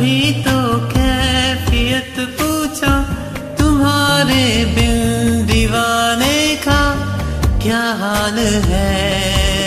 तभी तो कैफियत पूछा तुम्हारे बिन दीवाने का क्या हाल है?